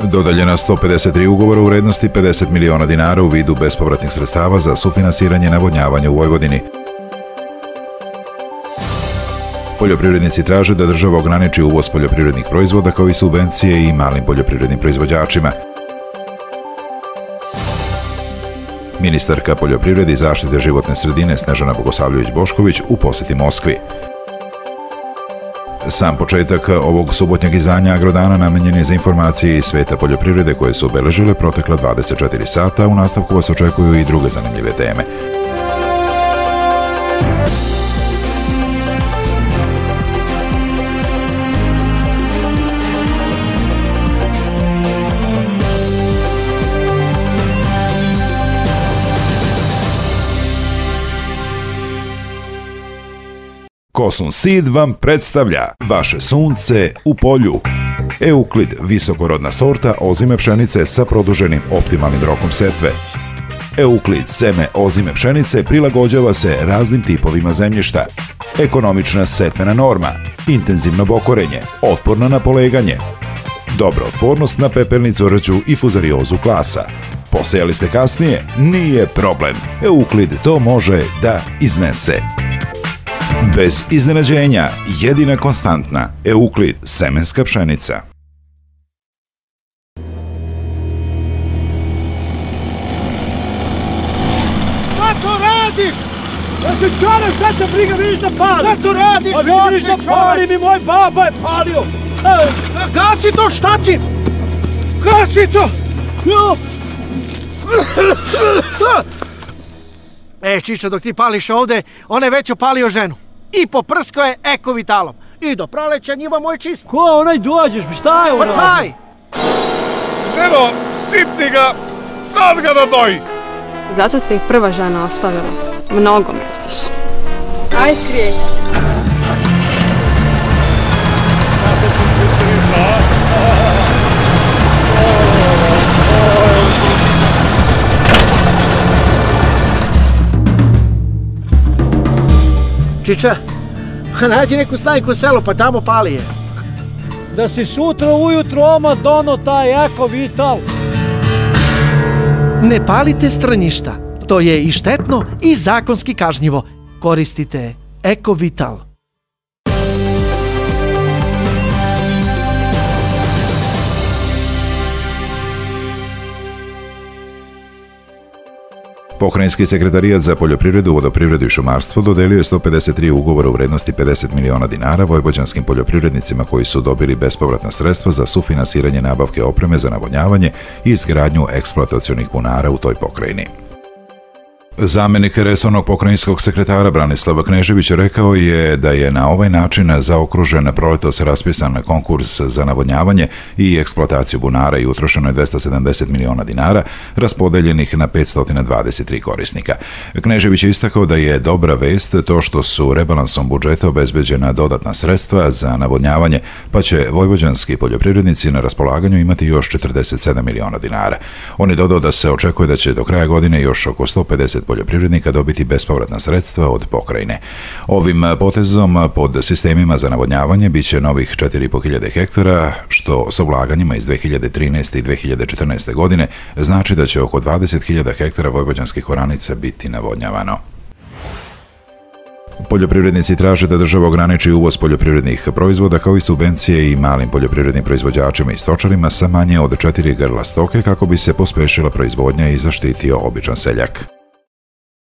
Dodaljena 153 ugovora u vrednosti 50 miliona dinara u vidu bespovratnih sredstava za sufinansiranje navodnjavanja u Vojvodini. Poljoprivrednici traže da država ograniči uvoz poljoprivrednih proizvoda kao i subvencije i malim poljoprivrednim proizvođačima. Ministarka poljoprivrede i zaštite životne sredine Snežana Bogosavljević-Bošković u poseti Moskvi. Sam početak ovog subotnjeg izdanja Agrodana namenjen je za informacije iz sveta poljoprivrede koje su obeležile protekla 24 sata, u nastavku vas očekuju i druge zanimljive teme. Kosun Seed vam predstavlja vaše sunce u polju. Euklid, visokorodna sorta ozime pšenice sa produženim optimalnim rokom setve. Euklid seme ozime pšenice prilagođava se raznim tipovima zemljišta. Ekonomična setvena norma, intenzivno bokorenje, otporna na poleganje, dobra otpornost na pepelnicu rđu i fuzariozu klasa. Posejali ste kasnije? Nije problem. Euklid to može da iznese. Bez iznenađenja, jedina konstantna, Euklid, semenska pšenica. Šta to radiš? Ja se čaram, šta se briga, vidiš da pali? Šta to radiš? A vidiš da pali mi, moj baba je palio. Ej, Gasi to, šta ti? Gasi to! Jo! E, Čičo, dok ti pališ ovde, on je već opalio ženu. I poprsko je ekovitalom. I do proleća njima moj čist. Ko onaj dođeš, mi šta je Pa ono? taj! Ženo, sipni ga, sad ga da doji. Zato te i prva žena ostavila. Mnogo mrciš. Aj, krijeći. Čiča, nađi neku stajku u selu, pa tamo pali je. Da si sutra ujutro oma dono taj eko vital. Ne palite straništa. To je i štetno i zakonski kažnjivo. Koristite Ekovital. Pokrajinski sekretarijat za poljoprivredu, vodoprivredu i šumarstvo dodelio je 153 ugovora u vrednosti 50 miliona dinara vojvođanskim poljoprivrednicima koji su dobili bespovratna sredstva za sufinansiranje nabavke opreme za navodnjavanje i izgradnju eksploatacionih bunara u toj pokrajini. Zamenik resornog pokrajinskog sekretara Branislava Knežević rekao je da je na ovaj način zaokružen proletos raspisan konkurs za navodnjavanje i eksploataciju bunara i utrošeno je 270 miliona dinara, raspodeljenih na 523 korisnika. Knežević je istakao da je dobra vest to što su rebalansom budžeta obezbeđena dodatna sredstva za navodnjavanje, pa će vojvođanski poljoprivrednici na raspolaganju imati još 47 miliona dinara. On je dodao da se očekuje da će do kraja godine još oko 150 poljoprivrednika dobiti bespovratna sredstva od pokrajine. Ovim potezom pod sistemima za navodnjavanje biće novih 4.500 hektara, što sa ulaganjima iz 2013. i 2014. godine znači da će oko 20.000 hektara vojvođanskih oranica biti navodnjavano. Poljoprivrednici traže da država ograniči uvoz poljoprivrednih proizvoda kao i subvencije i malim poljoprivrednim proizvođačima i stočarima sa manje od četiri grla stoke kako bi se pospešila proizvodnja i zaštitio običan seljak.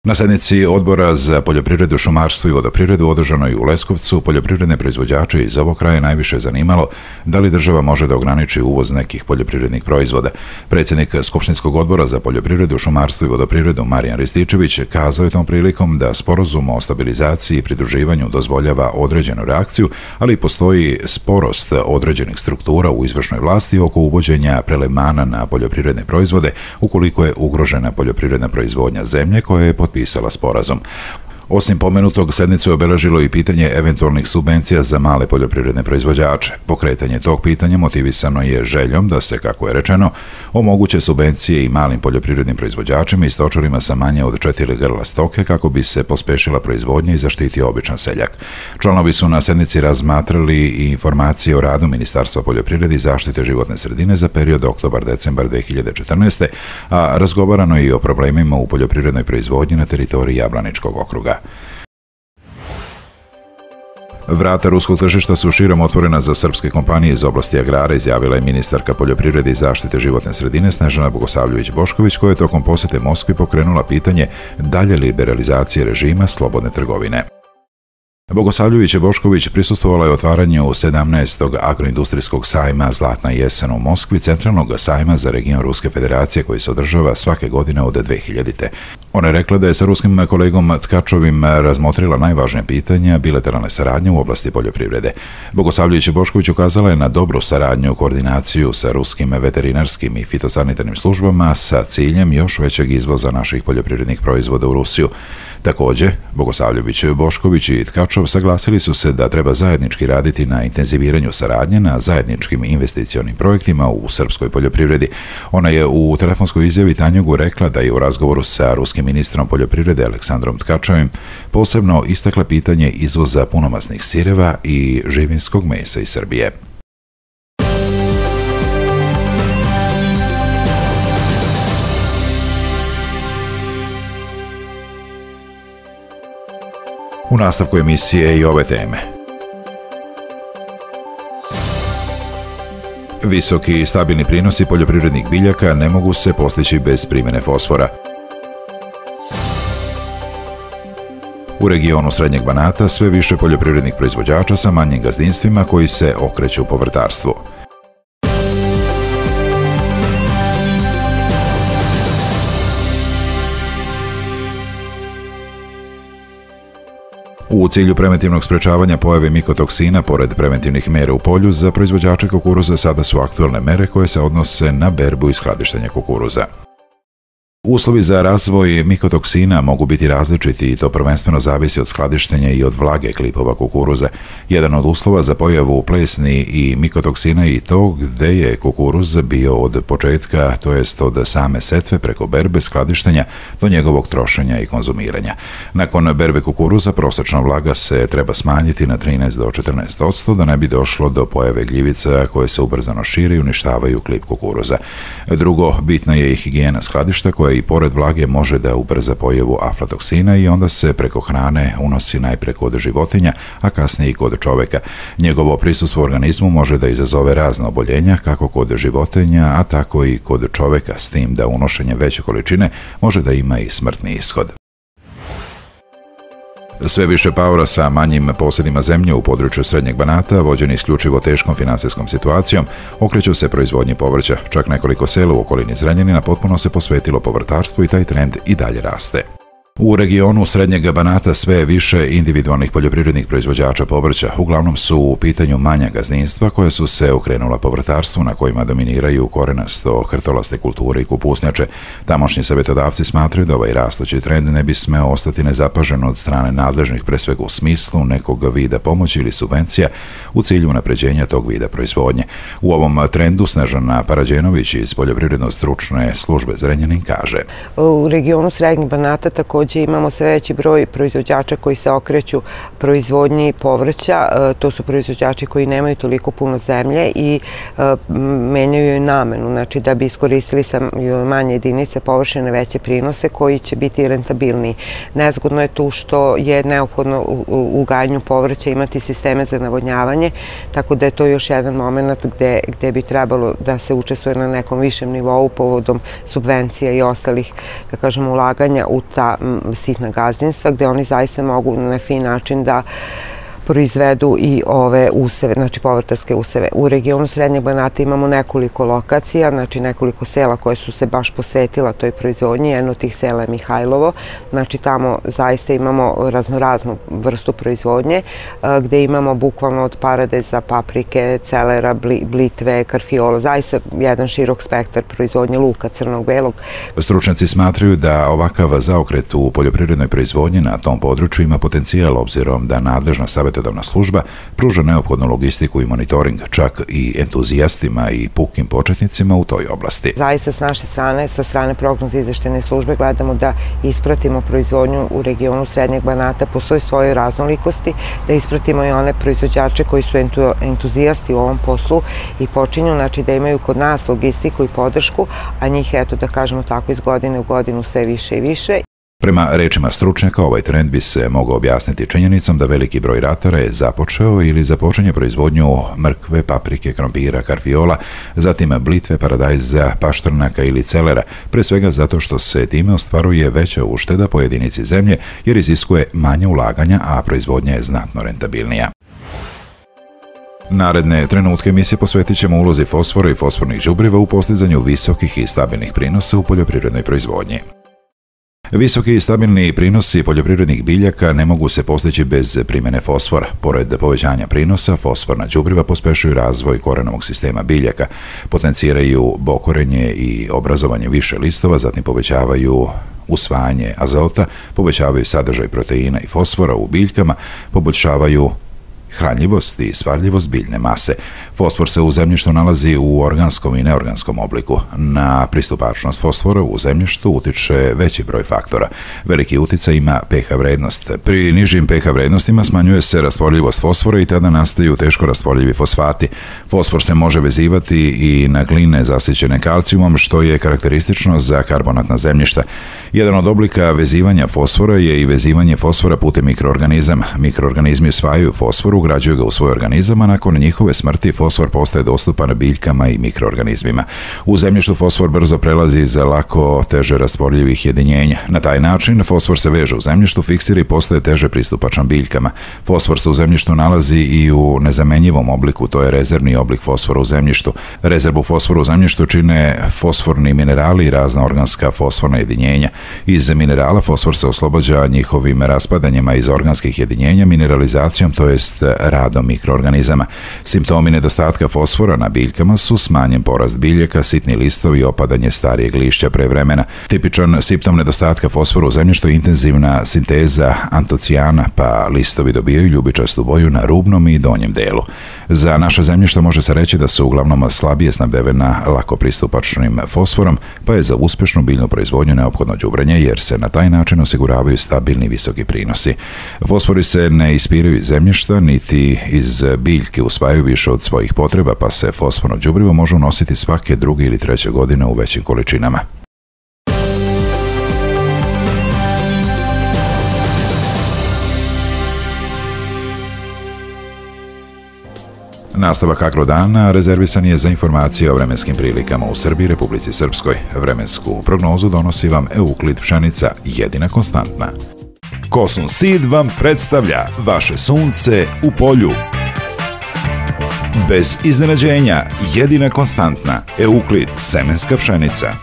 Na sednici Odbora za poljoprivredu, šumarstvo i vodoprivredu održanoj u Leskovcu, poljoprivredne proizvođače iz ovog kraja najviše zanimalo da li država može da ograniči uvoz nekih poljoprivrednih proizvoda. Predsjednik Skupštinskog odbora za poljoprivredu, šumarstvo i vodoprivredu Marijan Rističević kazao je tom prilikom da sporazum o stabilizaciji i pridruživanju dozvoljava određenu reakciju, ali postoji sporost određenih struktura u izvršnoj vlasti oko uvođenja prelemana na poljoprivredne proizvode ukoliko je ugrožena poljoprivredna proizvodnja zemlje koja je potpisala sporazum. Osim pomenutog, sednicu je obeležilo i pitanje eventualnih subvencija za male poljoprivredne proizvođače. Pokretanje tog pitanja motivisano je željom da se, kako je rečeno, omoguće subvencije i malim poljoprivrednim proizvođačima i stočarima sa manje od četiri grla stoke kako bi se pospešila proizvodnja i zaštitio običan seljak. Članovi su na sednici razmatrali i informacije o radu Ministarstva poljoprivrede i zaštite životne sredine za period oktobar-decembar 2014. a razgovarano je i o problemima u poljoprivrednoj proizvodnji na teritoriji Jablaničkog okruga. Vrata ruskog tržišta su širom otvorena za srpske kompanije iz oblasti agrara, izjavila je ministarka poljoprivrede i zaštite životne sredine Snežana Bogosavljević-Bošković, koja je tokom posete Moskvi pokrenula pitanje dalje liberalizacije režima slobodne trgovine. Bogosavljević Bošković prisustovala je otvaranju 17. agroindustrijskog sajma Zlatna jesen u Moskvi, centralnog sajma za region Ruske federacije koji se održava svake godine od 2000. Ona je rekla da je sa ruskim kolegom Tkačovim razmotrila najvažnije pitanja bilateralne saradnje u oblasti poljoprivrede. Bogosavljević Bošković ukazala je na dobru saradnju, koordinaciju sa ruskim veterinarskim i fitosanitarnim službama sa ciljem još većeg izvoza naših poljoprivrednih proizvoda u Rusiju. Takođe, Bogosavljević, Bošković i Tkačov saglasili su se da treba zajednički raditi na intenziviranju saradnje na zajedničkim investicionim projektima u srpskoj poljoprivredi. Ona je u telefonskoj izjavi Tanjugu rekla da je u razgovoru sa ruskim ministrom poljoprivrede Aleksandrom Tkačovim posebno istakla pitanje izvoza punomasnih sireva i živinskog mesa iz Srbije. U nastavku emisije i ove teme. Visoki i stabilni prinosi poljoprivrednih biljaka ne mogu se postići bez primjene fosfora. U regionu Srednjeg Banata sve više poljoprivrednih proizvođača sa manjim gazdinstvima koji se okreću po vrtarstvu. U cilju preventivnog sprečavanja pojave mikotoksina, pored preventivnih mera u polju, za proizvođače kukuruza sada su aktualne mere koje se odnose na berbu i skladištenje kukuruza. Uslovi za razvoj mikotoksina mogu biti različiti i to prvenstveno zavisi od skladištenja i od vlage klipova kukuruza. Jedan od uslova za pojavu plesni i mikotoksina i to gde je kukuruz bio od početka, to jest od same setve preko berbe skladištenja do njegovog trošenja i konzumiranja. Nakon berbe kukuruza prosečna vlaga se treba smanjiti na 13 do 14 odsto da ne bi došlo do pojave gljivica koje se ubrzano šire i uništavaju klip kukuruza. Drugo, bitna je i higijena skladišta koja i pored vlage može da ubrza pojavu aflatoksina i onda se preko hrane unosi najpre kod životinja, a kasnije i kod čoveka. Njegovo prisustvo u organizmu može da izazove razne oboljenja, kako kod životinja, a tako i kod čoveka, s tim da unošenje veće količine može da ima i smrtni ishod. Sve više paora sa manjim posjedima zemlje u području Srednjeg Banata, vođeni isključivo teškom finansijskom situacijom, okreću se proizvodnji povrća. Čak nekoliko sela u okolini Zrenjanina potpuno se posvetilo povrtarstvu i taj trend i dalje raste. U regionu Srednjeg Banata sve je više individualnih poljoprivrednih proizvođača povrća. Uglavnom su u pitanju manja gazdinstva koje su se okrenula povrtarstvu na kojima dominiraju korenasto hrtolaste kulture i kupusnjače. Tamošnji savjetodavci smatraju da ovaj rastući trend ne bi smeo ostati nezapažen od strane nadležnih pre svega u smislu nekog vida pomoći ili subvencija u cilju napređenja tog vida proizvodnje. U ovom trendu Snežana Parađenović iz Poljoprivredno-stručne službe Zrenjanin kaže. U regionu Srednjeg Banata takođe takođe imamo sve veći broj proizvođača koji se okreću proizvodnji povrća. E, to su proizvođači koji nemaju toliko puno zemlje i e, menjaju joj namenu, znači da bi iskoristili sa manje jedinice površine veće prinose koji će biti rentabilniji. Nezgodno je tu što je neophodno u gajanju povrća imati sisteme za navodnjavanje, tako da je to još jedan moment gde, gde bi trebalo da se učestvuje na nekom višem nivou povodom subvencija i ostalih, da kažemo, ulaganja u ta sitna gazdinstva gde oni zaista mogu na fin način da proizvedu i ove useve, znači povrtarske useve. U regionu Srednjeg Banata imamo nekoliko lokacija, znači nekoliko sela koje su se baš posvetila toj proizvodnji. Jedno od tih sela je Mihajlovo, znači tamo zaista imamo raznoraznu vrstu proizvodnje, gde imamo bukvalno od paradeza, paprike, celera, blitve, karfiola, zaista jedan širok spektar proizvodnje luka crnog, belog. Stručnjaci smatraju da ovakav zaokret u poljoprivrednoj proizvodnji na tom području ima potencijal obzirom da nadležna savjetodavna služba pruža neophodnu logistiku i monitoring čak i entuzijastima i pukim početnicima u toj oblasti. Zaista s naše strane, sa strane prognoze izveštene službe gledamo da ispratimo proizvodnju u regionu Srednjeg Banata po svoj svojoj raznolikosti, da ispratimo i one proizvođače koji su entuzijasti u ovom poslu i počinju, znači da imaju kod nas logistiku i podršku, a njih, eto da kažemo tako, iz godine u godinu sve više i više. Prema rečima stručnjaka, ovaj trend bi se mogao objasniti činjenicom da veliki broj ratara je započeo ili započenje proizvodnju mrkve, paprike, krompira, karfiola, zatim blitve, paradajza, paštrnaka ili celera, pre svega zato što se time ostvaruje veća ušteda po jedinici zemlje jer iziskuje manje ulaganja, a proizvodnja je znatno rentabilnija. Naredne trenutke emisije posvetit ćemo ulozi fosfora i fosfornih đubriva u postizanju visokih i stabilnih prinosa u poljoprivrednoj proizvodnji. Visoki i stabilni prinosi poljoprivrednih biljaka ne mogu se postići bez primjene fosfora. Pored povećanja prinosa, fosforna đubriva pospešuju razvoj korenovog sistema biljaka, potenciraju bokorenje i obrazovanje više listova, zatim povećavaju usvajanje azota, povećavaju sadržaj proteina i fosfora u biljkama, poboljšavaju hranljivost i svarljivost biljne mase. Fosfor se u zemljištu nalazi u organskom i neorganskom obliku. Na pristupačnost fosfora u zemljištu utiče veći broj faktora. Veliki uticaj ima pH vrednost. Pri nižim pH vrednostima smanjuje se rastvorljivost fosfora i tada nastaju teško rastvorljivi fosfati. Fosfor se može vezivati i na gline zasićene kalcijumom, što je karakteristično za karbonatna zemljišta. Jedan od oblika vezivanja fosfora je i vezivanje fosfora putem mikroorganizama. Mikroorganizmi osvajaju fosfor, ugrađuju ga u svoj organizam, a nakon njihove smrti fosfor postaje dostupan biljkama i mikroorganizmima. U zemljištu fosfor brzo prelazi za lako teže rastvorljivih jedinjenja. Na taj način fosfor se veže u zemljištu, fiksira i postaje teže pristupačan biljkama. Fosfor se u zemljištu nalazi i u nezamenjivom obliku, to je rezervni oblik fosfora u zemljištu. Rezervu fosfora u zemljištu čine fosforni minerali i razna organska fosforna jedinjenja. Iz minerala fosfor se oslobađa njihovim raspadanjima iz organskih jedinjenja mineralizacijom, to jest radom mikroorganizama. Simptomi nedostatka fosfora na biljkama su smanjen porast biljaka, sitni listovi i opadanje starijeg lišća pre vremena. Tipičan simptom nedostatka fosfora u zemljištu je intenzivna sinteza antocijana, pa listovi dobijaju ljubičastu boju na rubnom i donjem delu. Za naše zemljišta može se reći da su uglavnom slabije snabdevena lako pristupačnim fosforom, pa je za uspešnu biljnu proizvodnju neophodno đubrenje jer se na taj način osiguravaju stabilni visoki prinosi. Fosfori se ne ispiraju iz zemljišta, niti iz biljke usvajaju više od svojih potreba, pa se fosforno đubrivo može unositi svake druge ili treće godine u većim količinama. Nastavak agrodana rezervisan je za informacije o vremenskim prilikama u Srbiji i Republici Srpskoj. Vremensku prognozu donosi vam Euklid Pšenica, jedina konstantna. Kosun Seed vam predstavlja vaše sunce u polju. Bez iznenađenja, jedina konstantna, Euklid, semenska pšenica.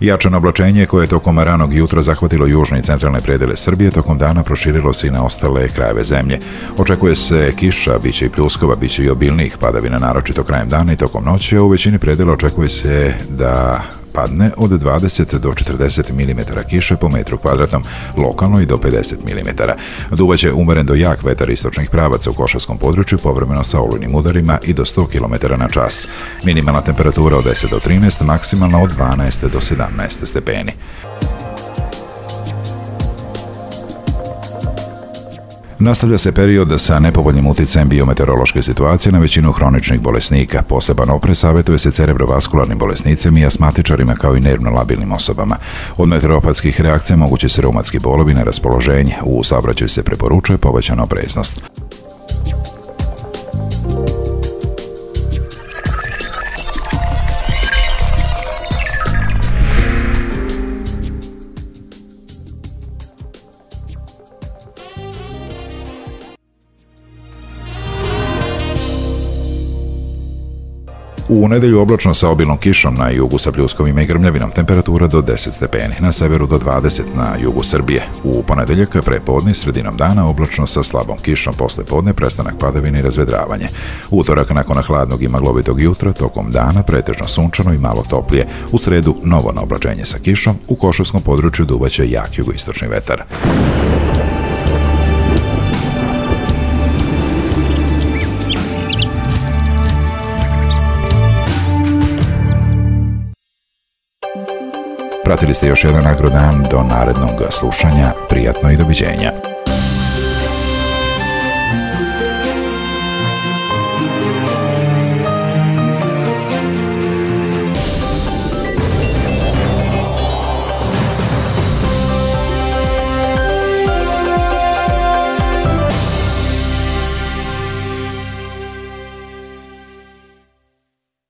Jačano oblačenje koje je tokom ranog jutra zahvatilo južne i centralne predele Srbije tokom dana proširilo se i na ostale krajeve zemlje. Očekuje se kiša, bit će i pljuskova, bit će i obilnijih padavina naročito krajem dana i tokom noći, a u većini predela očekuje se da padne od 20 do 40 mm kiše po metru kvadratnom, lokalno i do 50 mm. Duvaće umeren do jak vetar istočnih pravaca u košarskom području, povremeno sa olujnim udarima i do 100 km na čas. Minimalna temperatura od 10 do 13, maksimalna od 12 do 17 stepeni. Nastavlja se period sa nepovoljnim uticajem biometeorološke situacije na većinu hroničnih bolesnika. Poseban opre savjetuje se cerebrovaskularnim bolesnicima i asmatičarima kao i nervno labilnim osobama. Od meteoropatskih reakcija moguće se reumatski bolovi na raspoloženje. U saobraćaju se preporučuje povećana opreznost. U nedelju oblačno sa obilnom kišom na jugu sa pljuskovima i grmljavinom temperatura do 10 stepeni, na severu do 20 na jugu Srbije. U ponedeljak prepodni sredinom dana oblačno sa slabom kišom, posle podne prestanak padavine i razvedravanje. Utorak nakon hladnog i maglovitog jutra, tokom dana pretežno sunčano i malo toplije. U sredu novo na oblačenje sa kišom, u Košovskom području duvaće jak jugoistočni vetar. Pratili ste još jedan agrodan do narednog slušanja. Prijatno i doviđenja.